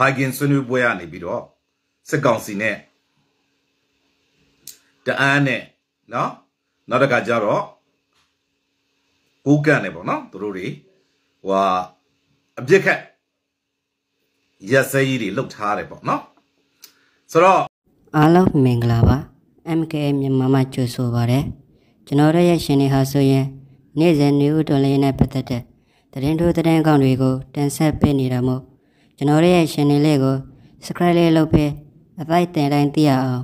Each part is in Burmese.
ဟိုင်ဂင်ဆွေးနွေးပွဲကနေပြီးတော့စစ်ကောင်စီနဲ့တအန်းနဲ့နော်နောက်တစ်ခါကျတော့ကိုးကန်နေပေါ့နော်သူတို့တွေဟိုအပြစ်ခတ်ရက်စဲကြီးတွေလှုပ်ထားတယ်ပေါ့နော်ဆိုတော့အားလုံးမင်္ဂလာပါ MKM မြန်မာမှာကြိုဆိုပါရစေကျွန်တော်တို့ရဲ့ရှင်နေဟာဆိုရင်နေ့စဉ်နေဦးတော်လေးနဲ့ပတ်သက်တဲ့သတင်းထိုးသတင်းကောင်းတွေကိုတင်ဆက်ပေးနေတာမို့ ကျွန်တော်ရဲ့ရှင်နေလေးကို subscribe လေးလုပ်ပေးအသိတင်တိုင်းသိရအောင်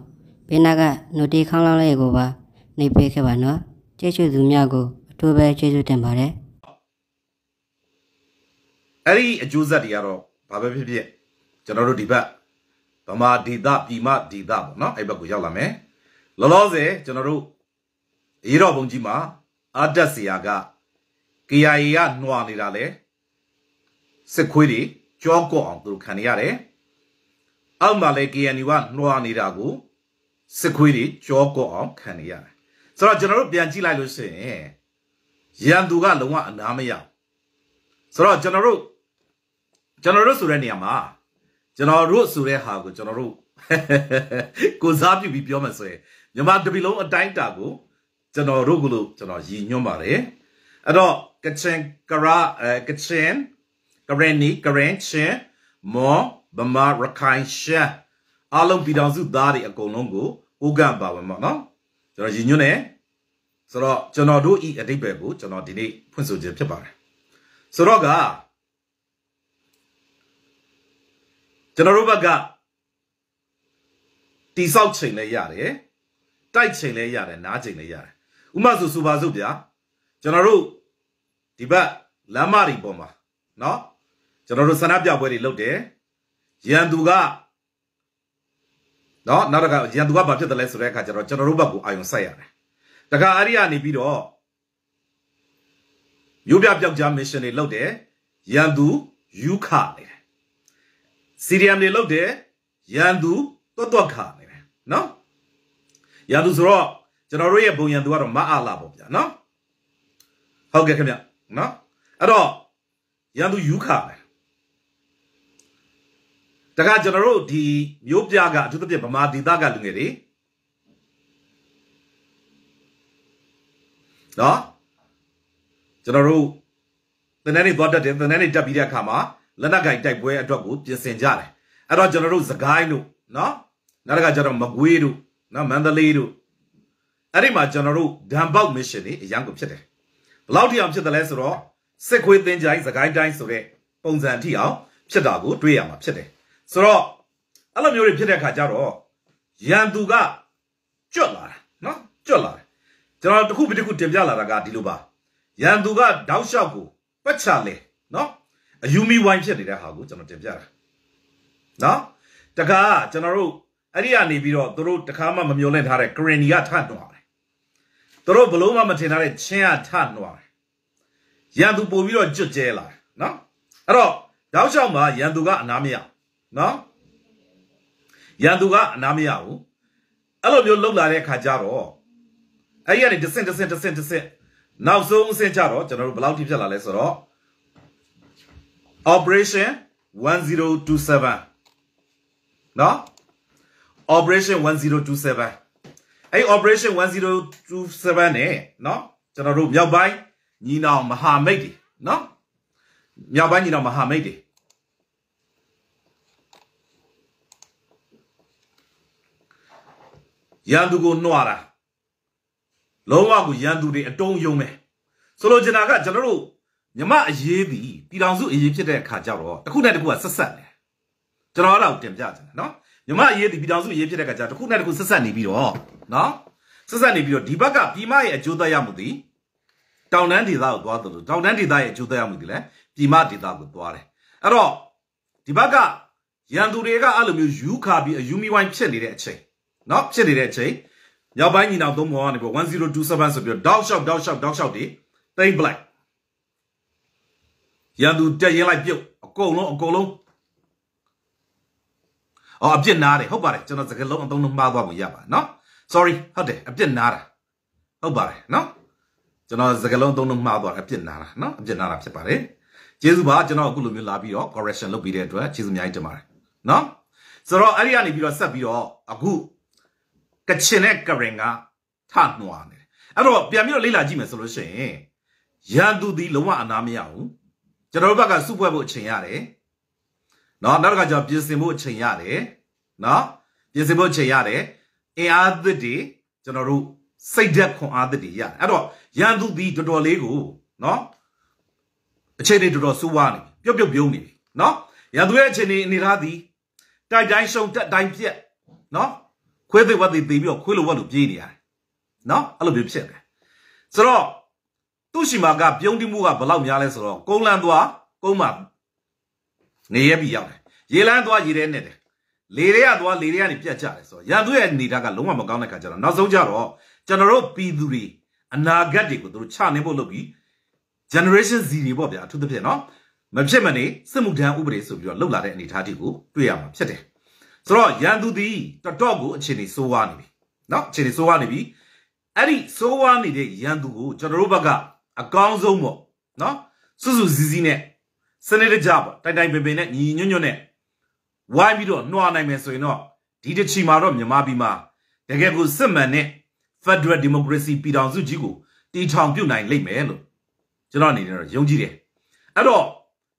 ဘေးနားက notification ခေါင်းလောင်းလေးကိုပါနှိပ်ပေးခဲ့ပါနော်ကျေးဇူးသူများကိုအထူးပဲကျေးဇူးတင်ပါတယ်အဲ့ဒီအကျိုးဆက်တွေကတော့ဘာပဲဖြစ်ဖြစ်ကျွန်တော်တို့ဒီဘက်ဗမာဒေသပြည်မဒေသပေါ့နော်အဲ့ဘက်ကိုရောက်လာမယ်လောလောဆယ်ကျွန်တော်တို့ရေတော်ဘုံကြီးမှာအာတက်စီယာက KIA ကနှွာနေတာလေစစ်ခွေးတွေ ကြောကော့အောင်သူတို့ခံနေရတယ်အောက်မှာလည်း KNU ကနှွာနေတာကိုစစ်ခွေးတွေကြောကော့အောင်ခံနေရတယ်ဆိုတော့ကျွန်တော်တို့ပြန်ကြည့်လိုက်လို့ရှိရင်ရန်သူကလုံးဝအနာမရဆိုတော့ကျွန်တော်တို့ကျွန်တော်တို့ဆိုတဲ့နေရာမှာကျွန်တော်တို့ဆိုတဲ့ဟာကိုကျွန်တော်တို့ကိုစားပြုပြီးပြောမှဆိုရင်မြန်မာတပီလုံးအတိုင်းတာကိုကျွန်တော်တို့ကလို့ကျွန်တော်ရည်ညွှန်းပါတယ်အဲ့တော့ကချင်ကရာအဲကချင် ကရနီကရင်ချင်းမောဗမာရခိုင်ရှမ်းအားလုံးပြည်တော်စုသားတွေအကုန်လုံးကိုဥကံပါဝင်ပါနော်ကျွန်တော်ရည်ညွှန်းတယ်ဆိုတော့ကျွန်တော်တို့ဤအတိတ်ပဲကိုကျွန်တော်ဒီနေ့ဖွင့်ဆိုခြင်းဖြစ်ပါတယ်ဆိုတော့ကကျွန်တော်တို့ဘက်ကတိဆောက်ချိန်လည်းရတယ်တိုက်ချိန်လည်းရတယ်နားချိန်လည်းရတယ်ဥမာဆိုဆိုပါစို့ဗျာကျွန်တော်တို့ဒီဘက်လမ်းမတွေပေါ်မှာเนาะ ကျွန်တော်တို့ဆန္ဒပြပွဲတွေလုပ်တယ်ရန်သူကနော်နောက်တစ်ခါရန်သူကဘာဖြစ်တယ်လဲဆိုတဲ့အခါကျတော့ကျွန်တော်တို့ဘက်ကိုအာရုံစိုက်ရတယ်တခါအဲ့ဒီကနေပြီးတော့ရုပ်ပြပျောက်ကြားမစ်ရှင်တွေလုပ်တယ်ရန်သူယူခနေတယ်စီရီယမ်တွေလုပ်တယ်ရန်သူတွတ်တွတ်ခနေတယ်နော်ရန်သူဆိုတော့ကျွန်တော်တို့ရဲ့ဘုံရန်သူကတော့မအားလာပေါ့ဗျာနော်ဟုတ်ကဲ့ခင်ဗျနော်အဲ့တော့ရန်သူယူခတယ် တခါကျွန်တော်တို့ဒီမျိုးပြကအထူးသဖြင့်ဗမာဒေသကလူငယ်တွေနော်ကျွန်တော်တို့တနန်းနေသွားတတ်တယ်တနန်းနေတက်ပြီးတဲ့အခါမှာလက်နက်ကင်တိုက်ပွဲအတွက်ကိုပြင်ဆင်ကြတယ်အဲ့တော့ကျွန်တော်တို့စကိုင်းတို့နော်နောက်တစ်ခါကျတော့မကွေးတို့နော်မန္တလေးတို့အဲ့ဒီမှာကျွန်တော်တို့ဒံပေါက်မစ်ရှင်တွေအရန်ကိုဖြစ်တယ်ဘလောက်ထိအောင်ဖြစ်တယ်လဲဆိုတော့စစ်ခွေးသင်္ကြိုင်းစကိုင်းတိုင်းဆိုတဲ့ပုံစံထိအောင်ဖြစ်တာကိုတွေ့ရမှာဖြစ်တယ် ဆိုတော့အဲ့လိုမျိုးတွေဖြစ်တဲ့အခါကျတော့ရန်သူကကြွတ်လာတာနော်ကြွတ်လာတယ်ကျွန်တော်တခုပြီးတခုတင်ပြလာတာကဒီလိုပါရန်သူကတောက်လျှောက်ကိုပက်ချလဲနော်အယူမီဝိုင်းဖြစ်နေတဲ့ဟာကိုကျွန်တော်တင်ပြတာနော်တခါကျွန်တော်တို့အဲ့ဒီကနေပြီးတော့သူတို့တခါမှမမျောလင့်ထားတဲ့ဂရန်နီကထနှွာတယ်သူတို့ဘလို့မှမထင်ထားတဲ့ချင်းကထနှွာတယ်ရန်သူပို့ပြီးတော့ကြွတ်ကျဲလာနော်အဲ့တော့တောက်လျှောက်မှာရန်သူကအနာမရ နော်ရန်သူကအနာမရဘူးအဲ့လိုမျိုးလှုပ်လာတဲ့ခါကျတော့အဲ့ဒီကနေတဆင့်တဆင့်တဆင့်တဆင့်နောက်ဆုံးအဆင့်ကျတော့ကျွန်တော်တို့ဘယ်လောက်ထိဖြစ်လာလဲဆိုတော့ operation 1027နော် operation 1027အဲ့ operation 1027နဲ့နော်ကျွန်တော်တို့မြောက်ပိုင်းညီနောင်မဟာမိတ်တွေနော်မြောက်ပိုင်းညီနောင်မဟာမိတ်တွေ ရန်သူကိုနှွာတာလုံးဝကိုရန်သူတွေအတုံးယုံမယ်ဆိုလိုချင်တာကကျွန်တော်တို့မြမအရေးသည်ပြည်တော်စုအရေးဖြစ်တဲ့အခါကျတော့တစ်ခုနဲ့တစ်ခုကဆက်ဆက်တယ်ကျွန်တော်အဲ့ဒါကိုတင်ပြချင်တယ်နော်မြမအရေးသည်ပြည်တော်စုအရေးဖြစ်တဲ့အခါကျတော့တစ်ခုနဲ့တစ်ခုဆက်ဆက်နေပြီးတော့နော်ဆက်ဆက်နေပြီးတော့ဒီဘက်ကပြည်မရဲ့အကျိုးသက်ရောက်မှုသည်တောင်တန်းဒေသကိုသွားတယ်လို့တောင်တန်းဒေသရဲ့အကျိုးသက်ရောက်မှုသည်လည်းပြည်မဒေသကိုသွားတယ်အဲ့တော့ဒီဘက်ကရန်သူတွေကအဲ့လိုမျိုးယူခါပြီးအယူမီဝိုင်းဖြစ်နေတဲ့အချိန် နော်ဖြစ်နေတဲ့အချိန်မြောက်ပိုင်းညီနောင်သုံးပေါ်ကနေပြီး1027ဆိုပြီးတော့ dog shot dog shot dog shot တွေတိမ့်ပလိုက်ရန်သူတက်ရင်လိုက်ပြုတ်အကုန်လုံးအကုန်လုံးအော်အပြစ်နားတယ်ဟုတ်ပါတယ်ကျွန်တော်စကားလုံးအသုံးလုံးမှားသွားကိုရပါနော် sorry ဟုတ်တယ်အပြစ်နားတာဟုတ်ပါတယ်နော်ကျွန်တော်စကားလုံးအသုံးလုံးမှားသွားအပြစ်နားတာနော်အပြစ်နားတာဖြစ်ပါတယ်ကျေးဇူးပါကျွန်တော်အခုလိုမျိုးလာပြီးတော့ correction လုပ်ပြီးတဲ့အတွက်ကျေးဇူးအများကြီးတင်ပါတယ်နော်ဆိုတော့အဲ့ဒီကနေပြီးတော့ဆက်ပြီးတော့အခု ကချင်နဲ့ကရင်ကထနှွာနေတယ်အဲ့တော့ပြန်ပြီးတော့လေ့လာကြည့်မယ်ဆိုလို့ရှိရင်ရန်သူသည်လုံးဝအနာမရဘူးကျွန်တော်တို့ဘက်ကစုဖွဲ့ဖို့အချိန်ရတယ်နော်နောက်တစ်ခါကျတော့ပြင်ဆင်ဖို့အချိန်ရတယ်နော်ပြင်ဆင်ဖို့အချိန်ရတယ်အင်အားသစ်တွေကျွန်တော်တို့စိတ်ဓာတ်ခွန်အားသစ်တွေရတယ်အဲ့တော့ရန်သူသည်တော်တော်လေးကိုနော်အခြေအနေတော်တော်ဆိုးဝါးနေပြီပြုတ်ပြုတ်ပြုံးနေပြီနော်ရန်သူရဲ့အခြေအနေအနေထားသည်တိုက်တိုင်းရှုံတက်တိုင်းပြက်နော် ခွေးသေးဝတ်သေးသေးပြီးတော့ခွေးလိုဝတ်လိုပြေးနေရတယ်နော်အဲ့လိုမျိုးဖြစ်တယ်ဆိုတော့သူ့ရှိမာကပြုံးတိမှုကဘယ်လောက်များလဲဆိုတော့ကုန်းလန်းသွားကုန်းမှာနေရပြီရောက်တယ်ရေလန်းသွားရေထဲနဲ့တယ်လေတွေကသွားလေတွေကနေပြတ်ကြတယ်ဆိုတော့ရန်သူရဲ့နေတာကလုံးဝမကောင်းတဲ့ခါကျတော့နောက်ဆုံးကြတော့ကျွန်တော်တို့ပြည်သူတွေအနာဂတ်တွေကိုသူတို့ချနေဖို့လုပ်ပြီး generation Z တွေပေါ့ဗျာအထူးသဖြင့်เนาะမဖြစ်မနေစစ်မှုထမ်းဥပဒေဆိုပြီးတော့လှုပ်လာတဲ့အနေအထားတွေကိုတွေ့ရမှာဖြစ်တယ် ဆိုတော့ရန်သူသည်တော်တော်ကိုအခြေအနေဆိုးဝါးနေပြီเนาะအခြေအနေဆိုးဝါးနေပြီအဲ့ဒီဆိုးဝါးနေတဲ့ရန်သူကိုကျွန်တော်တို့ဘက်ကအကောင်းဆုံးပေါ့เนาะစွစွစည်းစည်းနဲ့စနစ်တကျပေါ့တိုင်တိုင်ပင်ပင်နဲ့ညီညွတ်ညွတ်နဲ့ဝိုင်းပြီးတော့နှွာနိုင်မယ်ဆိုရင်တော့ဒီတစ်ချီမှာတော့မြန်မာပြည်မှာတကယ်ကိုစစ်မှန်တဲ့ Federal Democracy ပြည်ထောင်စုကြီးကိုတီထောင်ပြုတ်နိုင်လိမ့်မယ်လို့ကျွန်တော်အနေနဲ့တော့ယုံကြည်တယ်အဲ့တော့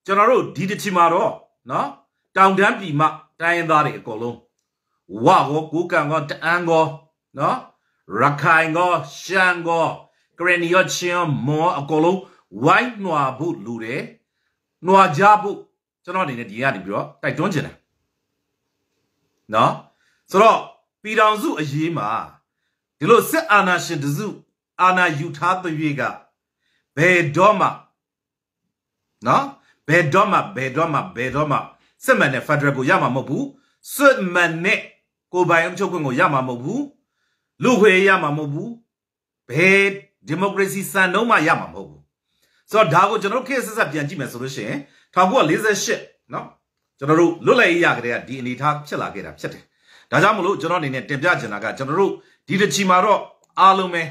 ကျွန်တော်တို့ဒီတစ်ချီမှာတော့နော်တောင်တန်းပြည်မှ တိုင်းရင်းသားတွေအကုန်လုံးဝါကောကိုကန်ကောတအန်းကောနော်ရခိုင်ကောရှမ်းကောကရနီယောချင်းမောအကုန်လုံးဝိုင်းနှွာဖို့လူတယ်နှွာကြဖို့ကျွန်တော်အနေနဲ့ဒီကနေပြီးတော့တိုက်တွန်းချင်တယ်နော်ဆိုတော့ပြည်တော်စုအရေးမှာဒီလိုစစ်အာဏာရှင်တစုအာဏာယူထားတဲ့၍ကဘယ်တော့မှနော်ဘယ်တော့မှဘယ်တော့မှဘယ်တော့မှ စစ်မှန်တဲ့ Federal ကိုရမှာမဟုတ်ဘူးစစ်မှန်တဲ့ကိုပိုင်အုပ်ချုပ်ခွင့်ကိုရမှာမဟုတ်ဘူးလူခွေရမှာမဟုတ်ဘူးဘယ်ဒီမိုကရေစီစံနှုန်းမှရမှာမဟုတ်ဘူးဆိုတော့ဒါကိုကျွန်တော်တို့ခေတ်ဆက်ဆက်ပြန်ကြည့်မယ်ဆိုလို့ရှိရင်1948နော်ကျွန်တော်တို့လွတ်လပ်ရေးရကြတဲ့ဒီအနေထားဖြစ်လာခဲ့တာဖြစ်တယ်ဒါကြောင့်မလို့ကျွန်တော်အနေနဲ့တင်ပြချင်တာကကျွန်တော်တို့ဒီတစ်ချီမှာတော့အားလုံးပဲ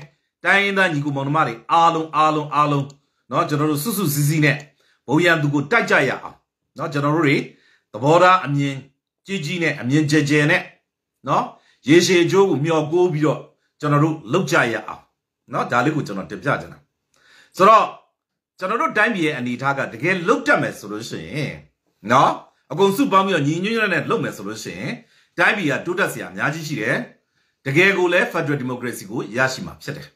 တိုင်းရင်းသားညီကိုမောင်နှမတွေအားလုံးအားလုံးအားလုံးเนาะကျွန်တော်တို့စွစွစည်းစည်းနဲ့ဘုံရန်သူကိုတိုက်ကြရအောင်เนาะကျွန်တော်တို့တွေသ ဘောထားအမြင်ကြီးကြီးနဲ့အမြင်ကျကျနဲ့နော်ရေရှည်အကျိုးကိုမျှော်ကိုးပြီးတော့ကျွန်တော်တို့လောက်ကြရအောင်နော်ဒါလေးကိုကျွန်တော်တင်ပြချင်တာဆိုတော့ကျွန်တော်တို့တိုင်းပြည်ရဲ့အနေအထားကတကယ်လောက်တက်မယ်ဆိုလို့ရှိရင်နော်အကုန်စုပေါင်းပြီးတော့ညီညွတ်ညွတ်နဲ့လုပ်မယ်ဆိုလို့ရှိရင်တိုင်းပြည်ကတိုးတက်စရာအများကြီးရှိတယ်တကယ်ကိုလည်း Federal Democracy ကိုရရှိမှာဖြစ်တယ်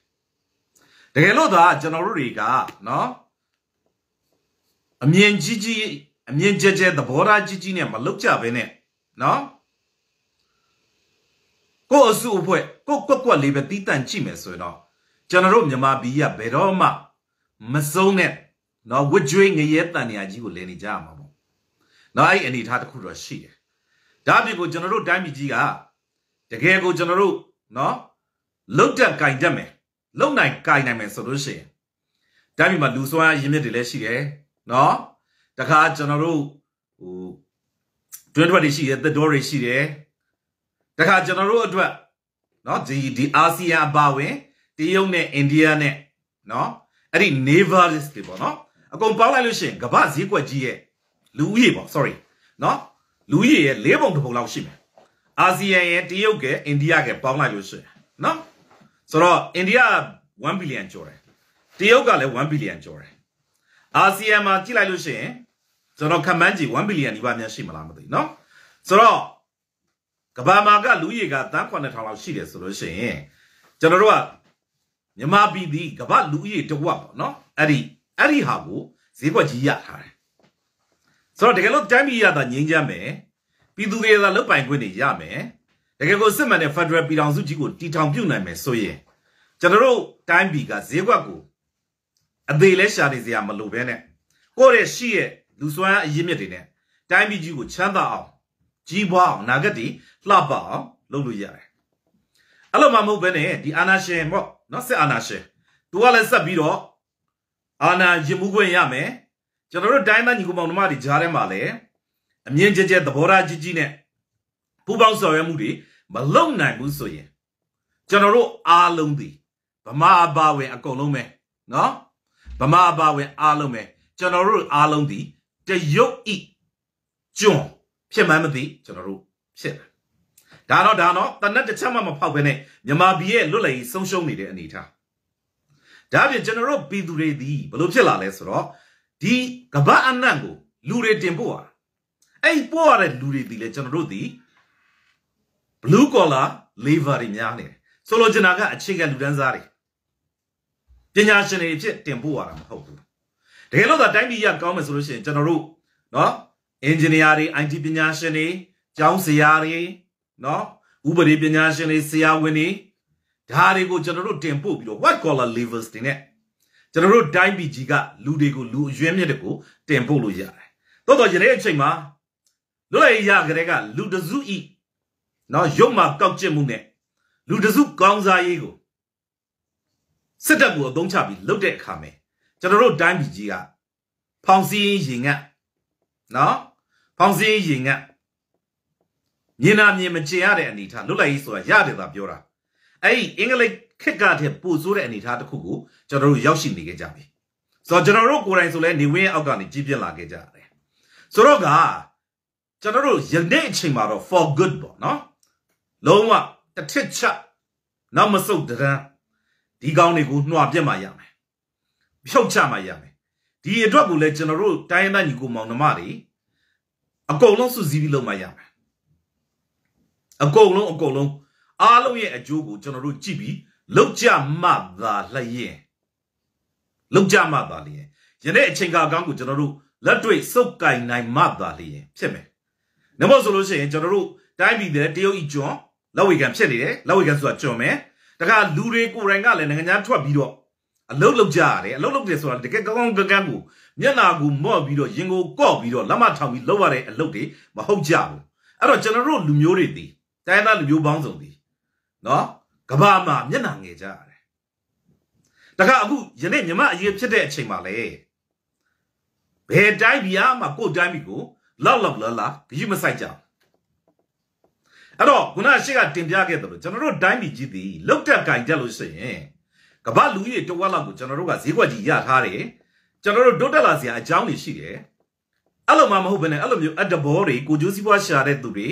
တကယ်လို့သာကျွန်တော်တို့တွေကနော်အမြင်ကြီးကြီး အမြင်ကျကျသဘောထားကြီးကြီးနဲ့မလုပ်ကြဘဲနဲ့နော်ကိုအစုအဖွဲ့ကိုကွက်ကွက်လေးပဲတီးတန့်ကြည့်မယ်ဆိုရင်တော့ကျွန်တော်တို့မြန်မာပြည်ကဘယ်တော့မှမဆုံးနဲ့နော်ဝစ်ကြွေးငရဲတန်နေရာကြီးကိုလည်နေကြရမှာပေါ့နော်အဲ့အနေထားတစ်ခုတော့ရှိတယ်ဒါအပြင်ကိုကျွန်တော်တို့တိုင်းပြည်ကြီးကတကယ်ကိုကျွန်တော်တို့နော်လုတ်တက်ကင်တက်မယ်လုံနိုင်ကင်နိုင်မယ်ဆိုလို့ရှိရင်တိုင်းပြည်မှာလူစွမ်းရင်းမြစ်တွေလည်းရှိတယ်နော် တခါကျွန်တော်တို့ဟိုတွင်းထွက်တွေရှိတယ်သက်တော်တွေရှိတယ်တခါကျွန်တော်တို့အတွက်နော်ဒီဒီအာဆီယံအပါဝင်တရုတ်နဲ့အိန္ဒိယနဲ့နော်အဲ့ဒီ navalist တွေပေါ့နော်အကုန်ပေါင်းလိုက်လို့ရှိရင်ကမ္ဘာဈေးကွက်ကြီးရဲ့လူဦးရေပေါ့ sorry နော်လူဦးရေရဲ့၄ပုံတစ်ပုံလောက်ရှိမယ်အာဆီယံရဲ့တရုတ်ကအိန္ဒိယကပေါင်းလိုက်လို့ရှိရင်နော်ဆိုတော့အိန္ဒိယ1ဘီလီယံကျော်တယ်တရုတ်ကလည်း1ဘီလီယံကျော်တယ်အာဆီယံမှာကြည့်လိုက်လို့ရှိရင် ကျွန်တော်ခန့်မှန်းကြည့်1ဘီလီယံဒီပါများရှိမလားမသိနော်ဆိုတော့ကဘာမာကလူရေကတန်း9000လောက်ရှိတယ်ဆိုလို့ရှိရင်ကျွန်တော်တို့ကမြန်မာပြည်ဒီကဘာလူရေတဝက်ပေါ့နော်အဲ့ဒီအဲ့ဒီဟာကိုဈေးကွက်ကြီးရထားတယ်ဆိုတော့တကယ်လို့တိုင်းပြည်ရတာငြိမ်းချမ်းမယ်ပြည်သူတွေသာလုတ်ပိုင်ခွင့်တွေရမယ်တကယ်ကိုစစ်မှန်တဲ့ Federal ပြည်ထောင်စုကြီးကိုတီထောင်ပြုတ်နိုင်မယ်ဆိုရင်ကျွန်တော်တို့တိုင်းပြည်ကဈေးကွက်ကိုအသေးလဲရှာနေစရာမလိုဘဲနဲ့ကိုယ့်ရဲ့ရှိရဲ့ လူစွမ်းအရင်းမြစ်တွေနဲ့တိုင်းပြည်ကြီးကိုချမ်းသာအောင်ကြီးပွားအောင်နာဂတ်တွေလှပအောင်လုပ်လို့ရတယ်အဲ့လိုမှမဟုတ်ဘဲနဲ့ဒီအာနာရှင်ပေါ့နော်စစ်အာနာရှင်သူကလည်းဆက်ပြီးတော့အာနာရင်မှုခွင့်ရမယ်ကျွန်တော်တို့တိုင်းသားညီကောင်မောင်နှမတွေကြားထဲမှာလည်းအမြင့်ကျကျသဘောထားကြီးကြီးနဲ့ပူပေါင်းဆောင်ရွက်မှုတွေမလုံနိုင်ဘူးဆိုရင်ကျွန်တော်တို့အားလုံးဒီဗမာအပါဝင်အကုန်လုံးပဲနော်ဗမာအပါဝင်အားလုံးပဲကျွန်တော်တို့အားလုံးဒီ တရုတ်ဤကျွန်းဖြစ်မှန်းမသိကျွန်တော်တို့ဖြစ်တယ်ဒါတော့ဒါတော့တနက်တစ်ချက်မှမဖောက်ဘဲနဲ့မြန်မာပြည်ရဲ့လွတ်လပ်ရေးဆုံးရှုံးနေတဲ့အနေအထားဒါပြင်ကျွန်တော်တို့ပြည်သူတွေဒီဘလို့ဖြစ်လာလဲဆိုတော့ဒီကမ္ဘာအနှံ့ကိုလူတွေတင်ပို့ရအဲ့ပို့ရတဲ့လူတွေဒီလေကျွန်တော်တို့ဒီ blue collar labor တွေများနေတယ်ဆိုလိုချင်တာကအခြေခံလူတန်းစားတွေပညာရှင်တွေအဖြစ်တင်ပို့ရတာမဟုတ်ဘူး တကယ်လို့သာတိုင်းပြည်ရကောင်းမယ်ဆိုလို့ရှိရင်ကျွန်တော်တို့နော်အင်ဂျင်နီယာတွေ IT ပညာရှင်တွေကျောင်းဆရာတွေနော်ဥပဒေပညာရှင်တွေဆရာဝန်တွေဒါတွေကိုကျွန်တော်တို့တင်ပို့ပြီးတော့ white collar laborers တွေနဲ့ကျွန်တော်တို့တိုင်းပြည်ကြီးကလူတွေကိုလူအရွယ်မြင့်တွေကိုတင်ပို့လို့ရတယ်။သို့တော့ယနေ့အချိန်မှာလွတ်လပ်ရကြတဲ့ကလူတစုဤနော်ရုပ်မှာကောက်ကျစ်မှုနဲ့လူတစုကောင်းစားရေးကိုစစ်တပ်ကိုအသုံးချပြီးလုပ်တဲ့အခါမှာ ကျွန်တော်တို့တိုင်းပြည်ကြီးကဖောင်စည်းရင်ငတ်နော်ဖောင်စည်းရင်ငတ်မြင်နာမြင်မကျင်ရတဲ့အနေထားလွတ်လပ်ရေးဆိုတာရတယ်သာပြောတာအဲ့ဒီအင်္ဂလိပ်ခက်ကတည်းပို့ဆိုးတဲ့အနေထားတစ်ခုကိုကျွန်တော်တို့ရောက်ရှိနေကြပြီဆိုတော့ကျွန်တော်တို့ကိုယ်တိုင်ဆိုလဲနေဝင်းအောက်ကနေကြီးပြင်းလာခဲ့ကြတယ်ဆိုတော့ကကျွန်တော်တို့ယနေ့အချိန်မှာတော့ for good ပေါ့နော်လုံးဝတစ်ထစ်ချက်နောက်မဆုတ်တရန်းဒီကောင်းတွေကိုနှွာပြက်မှရမယ် ဖြုတ်ချမှရမယ်ဒီအတွက်ကိုလည်းကျွန်တော်တို့တိုင်းရင်းသားညီကိုမောင်နှမတွေအကုန်လုံးစုစည်းပြီးလုပ်မှရမယ်အကုန်လုံးအကုန်လုံးအားလုံးရဲ့အကျိုးကိုကျွန်တော်တို့ကြည့်ပြီးလောက်ကြမှသာလျင်လောက်ကြမှသာလျင်ယနေ့အချိန်ကာကောင်းကိုကျွန်တော်တို့လက်တွေ့စုပ်ကင်နိုင်မှသာလျင်ဖြစ်မယ်။နမောဆိုလို့ရှိရင်ကျွန်တော်တို့တိုင်းပြည်တဲ့တရုတ်ဤကျွန်းလက်ဝေကန်ဖြစ်နေတယ်လက်ဝေကန်ဆိုတာကျွန်းမယ်။တခါလူတွေကိုယ်တိုင်ကလည်းနိုင်ငံခြားထွက်ပြီးတော့ အလုတ်လုတ်ကြရတယ်အလုတ်လုတ်တယ်ဆိုတာတကယ်ကောင်းကောင်းကန်းကန်းကိုမျက်နာကိုမော့ပြီးတော့ရင်ကိုကော့ပြီးတော့လက်မထောင်ပြီးလောက်ရတဲ့အလုတ်တွေမဟုတ်ကြဘူး။အဲ့တော့ကျွန်တော်တို့လူမျိုးတွေဒီတိုင်းသားလူမျိုးပေါင်းစုံဒီနော်ကဘာမှာမျက်နှာငယ်ကြရတယ်တခါအခုယနေ့မြမအရေးဖြစ်တဲ့အချိန်မှာလေဘယ်တိုင်းပြည်မှကိုယ်တိုင်းပြည်ကိုလောက်လောက်လာလာဂရုမစိုက်ကြအဲ့တော့ခုနရှိကတင်ပြခဲ့တယ်လို့ကျွန်တော်တို့တိုင်းပြည်ကြီးသည်လုတ်တက်ကင်တက်လို့ရှိရင် ကမ္ဘာလူကြီးတဝက်လောက်ကိုကျွန်တော်တို့ကဈေးကွက်ကြီးရထားတယ်ကျွန်တော်တို့တိုးတက်လာစရာအကြောင်းတွေရှိတယ်အဲ့လိုမှမဟုတ်ဘဲနဲ့အဲ့လိုမျိုးအတဘောတွေကိုကြိုးစည်းပွားရှာတဲ့သူတွေ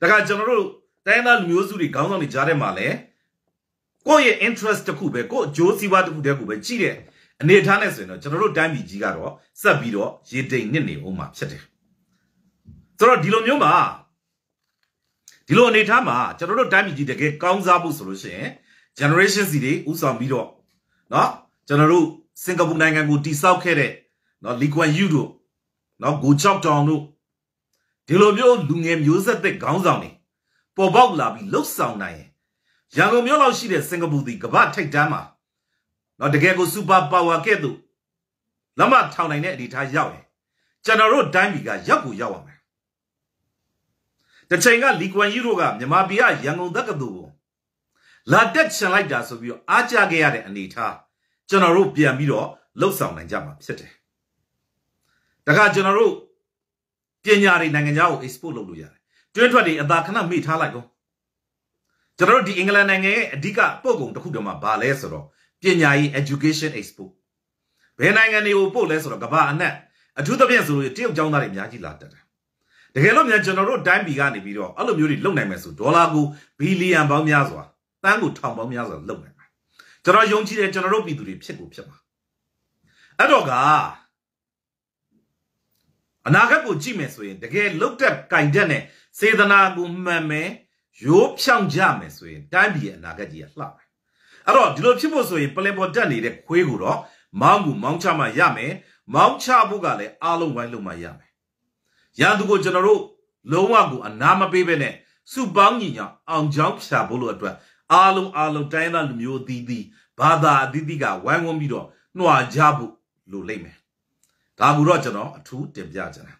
တခါကျွန်တော်တို့တိုင်းသားလူမျိုးစုတွေခေါင်းဆောင်တွေကြားထဲမှာလည်းကိုယ့်ရဲ့ interest တစ်ခုပဲကိုယ့်အကျိုးစီးပွားတစ်ခုတည်းကိုပဲကြည့်တဲ့အနေအထားနဲ့ဆိုရင်တော့ကျွန်တော်တို့တိုင်းပြည်ကြီးကတော့စက်ပြီးတော့ရေတိမ်နစ်နေအောင်မှာဖြစ်တယ်ဆိုတော့ဒီလိုမျိုးမှာဒီလိုအနေအထားမှာကျွန်တော်တို့တိုင်းပြည်ကြီးတကယ်ကောင်းစားဖို့ဆိုလို့ရှိရင် generation Z တွေဥဆောင်ပြီးတော့เนาะကျွန်တော်တို့စင်ကာပူနိုင်ငံကိုတိစောက်ခဲ့တဲ့เนาะလီကွမ်ယူတို့เนาะဂိုချောက်တောင်တို့ဒီလိုမျိုးလူငယ်မျိုးဆက်သက်ခေါင်းဆောင်တွေပေါ်ပေါက်လာပြီးလှုပ်ဆောင်နိုင်ရင်ရန်ကုန်မြို့လောက်ရှိတဲ့စင်ကာပူသည်ကမ္ဘာထိပ်တန်းမှာတော့တကယ်ကိုစူပါပါဝါကဲ့သို့လက်မထောင်နိုင်တဲ့အနေထားရောက်ရင်ကျွန်တော်တို့တိုင်းပြည်ကရောက်ကိုရောက်ရမယ်တချိန်ကလီကွမ်ယူတို့ကမြန်မာပြည်ကရန်ကုန်တက္ကသိုလ်ကို လာတက်ချန်လိုက်တာဆိုပြီးတော့အားကြခဲ့ရတဲ့အနေထားကျွန်တော်တို့ပြန်ပြီးတော့လှုပ်ဆောင်နိုင်ကြမှာဖြစ်တယ်တခါကျွန်တော်တို့ပညာတွေနိုင်ငံခြားကို export လုပ်လို့ရတယ်တွင်းထွက်တွေအသာခဏမေ့ထားလိုက်ကုန်ကျွန်တော်တို့ဒီအင်္ဂလန်နိုင်ငံရဲ့အဓိကပို့ကုန်တစ်ခုတည်းမှာဘာလဲဆိုတော့ပညာရေး education export ဘယ်နိုင်ငံတွေကိုပို့လဲဆိုတော့ကမ္ဘာအနှံ့အထူးသဖြင့်ဆိုလို့တရုတ်ကျောင်းသားတွေအများကြီးလာတက်တယ်တကယ်လို့များကျွန်တော်တို့တိုင်းပြည်ကနေပြီးတော့အဲ့လိုမျိုးတွေလုပ်နိုင်မယ်ဆိုဒေါ်လာကိုဘီလီယံပေါင်းများစွာ တန်းကိုထောင်ပေါင်းများစွာလုပ်နိုင်မှာကျွန်တော်ယုံကြည်တယ်ကျွန်တော်တို့ပြည်သူတွေဖြစ်ကိုဖြစ်မှာအဲ့တော့ကအနာဂတ်ကိုကြည့်မယ်ဆိုရင်တကယ်လုတ်တက်ကင်တက်နဲ့စေတနာကိုမှန်မယ်ရိုးဖြောင်းကြမယ်ဆိုရင်တိုင်းပြည်ရဲ့အနာဂတ်ကြီးကလှမယ်အဲ့တော့ဒီလိုဖြစ်ဖို့ဆိုရင်ပလင်ပေါ်တက်နေတဲ့ခွေးကိုတော့မောင်းကိုမောင်းချမှရမယ်မောင်းချဖို့ကလည်းအားလုံးဝိုင်းလုံးမှရမယ်ရန်သူကိုကျွန်တော်တို့လုံးဝကိုအနာမပေးဘဲနဲ့စုပေါင်းညီညာအောင်ချောင်းဖြာဖို့လို့အတွက် အားလုံးအားလုံးတိုင်းသားလူမျိုးအသီးသီးဘာသာအသီးသီးကဝိုင်းဝန်းပြီးတော့နှွာကြဖို့လိုလိမ့်မယ်ဒါကူတော့ကျွန်တော်အထူးတင်ပြချင်တယ်